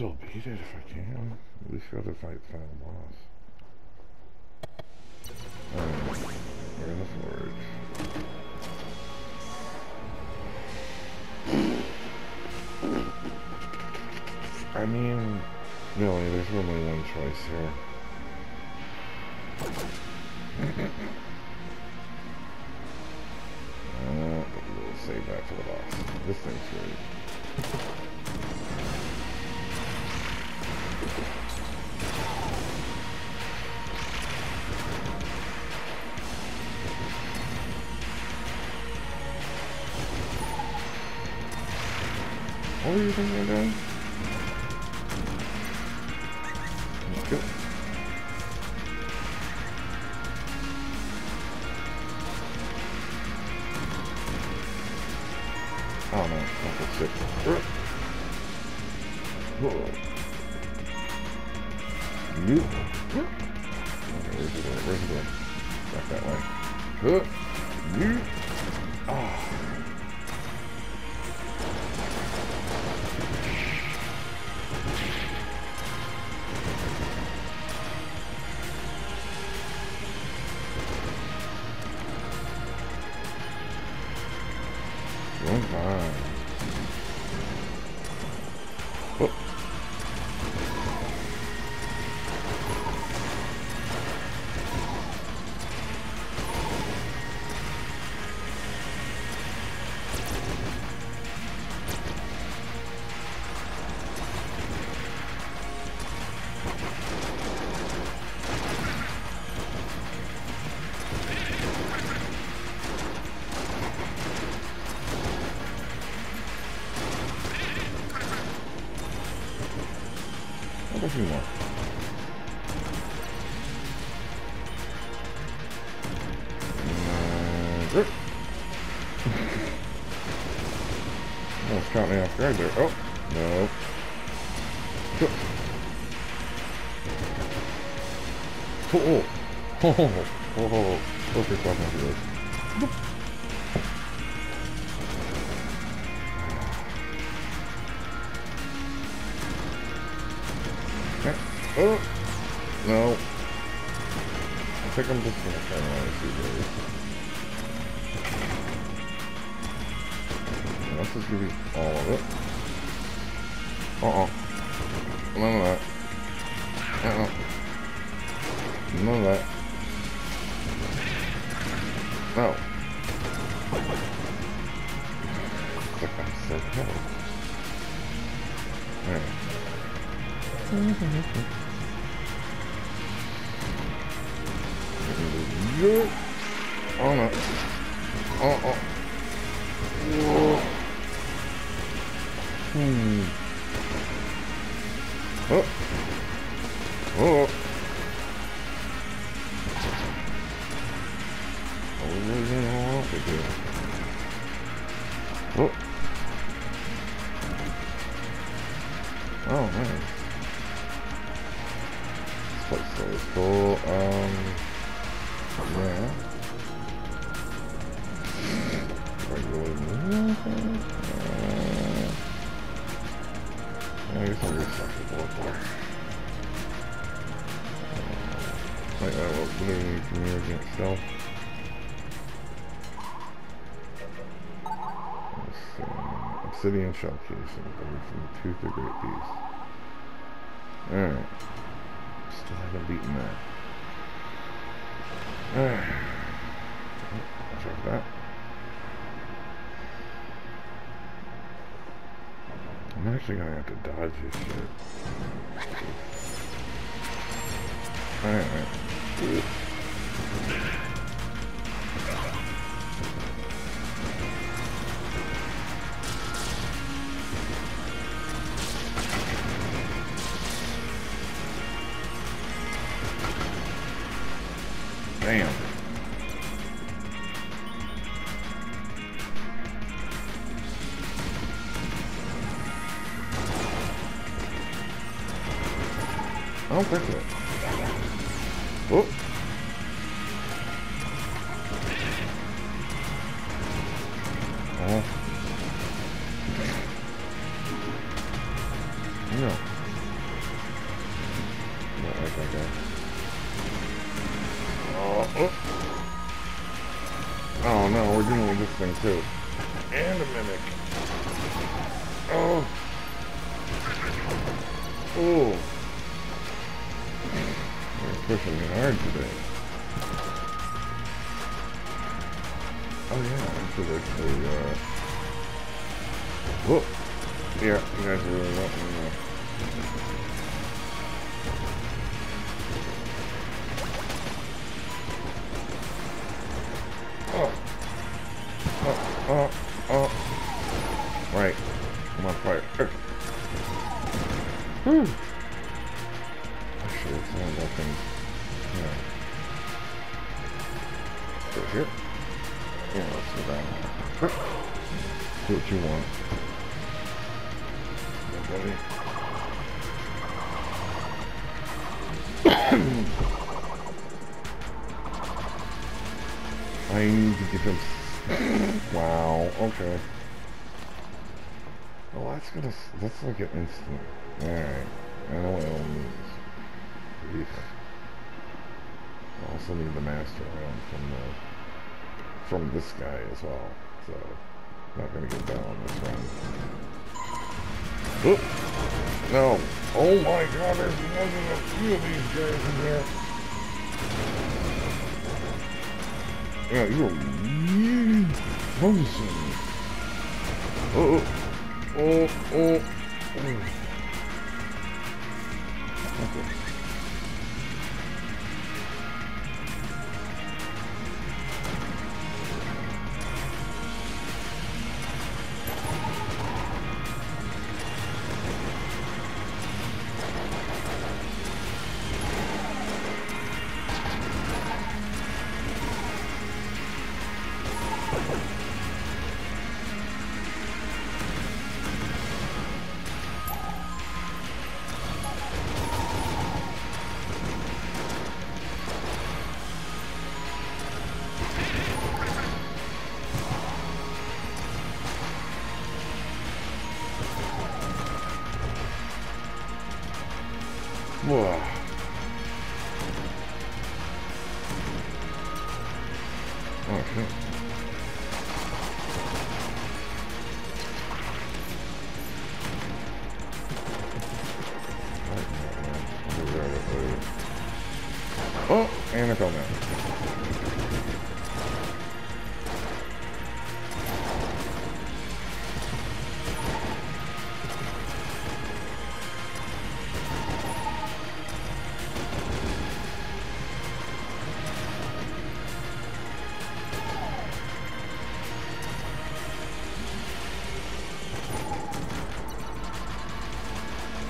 as well beat it if I can. At least go to fight the final boss. Alright, we're in the forge. I mean, really, there's only one choice here. uh, we'll save that for the boss. This thing's great. What were you thinking of doing? Let's go. Oh no, six. Whoa. You. Okay, where's it going? Where's it going? Back that way. You. Ah. One Want? Uh. Almost caught me off guard there. Oh, no. Go. Oh, oh, oh, oh, oh, oh. Focus on my head. Okay. Oh, no. I think I'm just gonna turn around and see those. Let's just give you all of it. Uh-uh. None of that. Yeah. Oh no. Oh oh. Whoa. Hmm. Oh. Oh. Oh, there's an all up again. Oh. Oh, From you against stealth? Let's see. Obsidian shell casing, coming from the tooth of great beast. Alright. Still haven't beaten that. Alright. Check that. I'm actually gonna have to dodge this shit. Alright. Damn. I don't think so. Oh. Oh. No. Oh. oh no, we're dealing with this thing too. And a mimic. Oh. Oh. Pushing me hard today. Oh yeah, I'm sure actually, uh... Whoop! Yeah, you guys are really wanting uh... Oh! Oh, oh, oh! Right. Come on, fire. Whew! Actually, it's not nothing... Yeah. Here. Yeah, let's go down. Do what you want. Okay. I need to get him. wow. Okay. Well, that's gonna. That's like an instant. All right. I know what it means. Also need the master round from the from this guy as well. So, not to get down on this one. Oop! No. Oh my god, there's more than a few of these guys in there. Yeah, you're really frozen. Oh, oh, oh, oh. Okay. And down.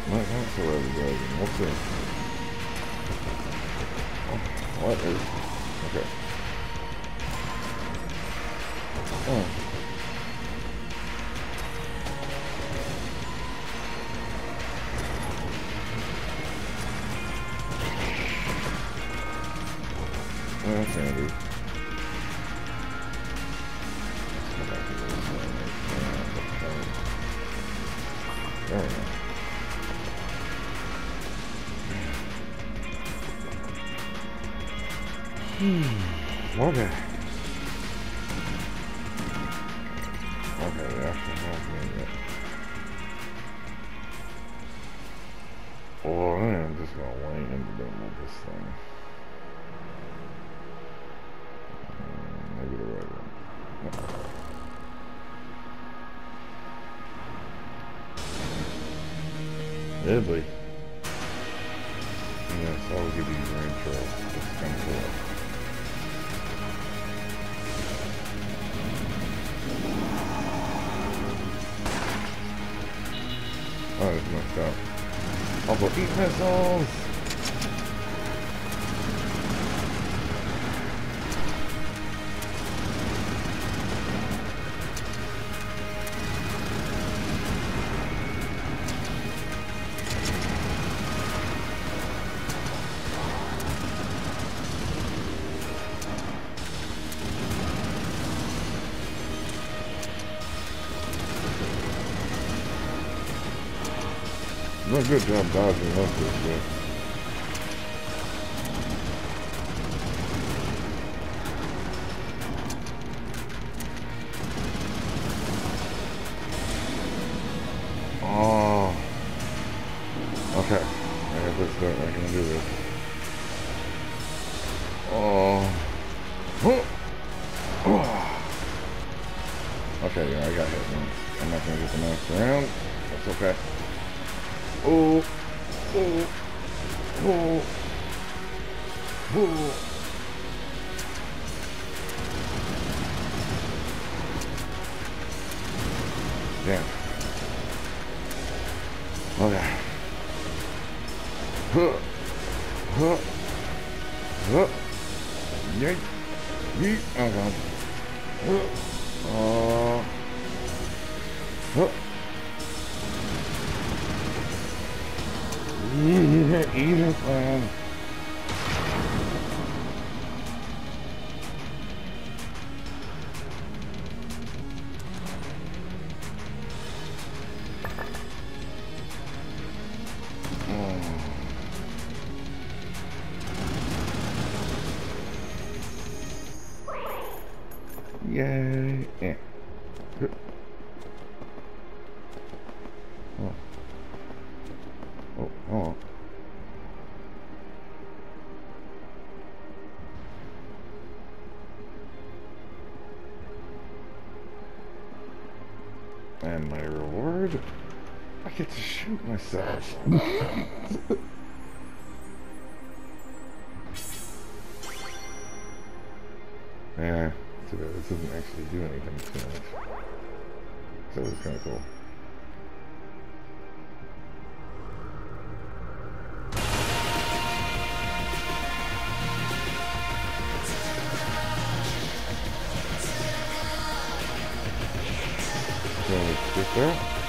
Not, not so everybody. What's this? What is? Okay. Oh, that's handy. Okay, it. Well, I'm just gonna wait and with this thing. Mm, Maybe the right one. Italy. Yes, I'll give you intro. It's kind of. Up. I'll go eat missiles! Good job dodging up this Oh, oh, oh, oh. Damn. Okay. Huh. Huh. Huh. Yeet. Yeet. Okay. Huh. Uh. Huh. It, eat man. Yay. Yeah. And my reward? I get to shoot myself. yeah, too bad this doesn't actually do anything too much. So it's kind of cool. Just there.